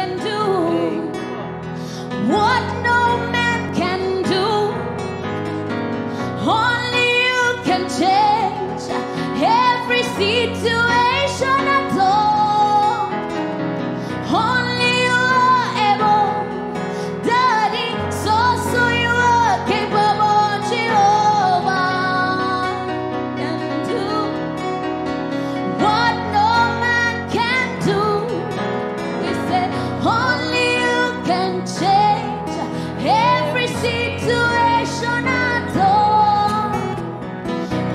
can do what no man can do. Only you can change every situation at all. Only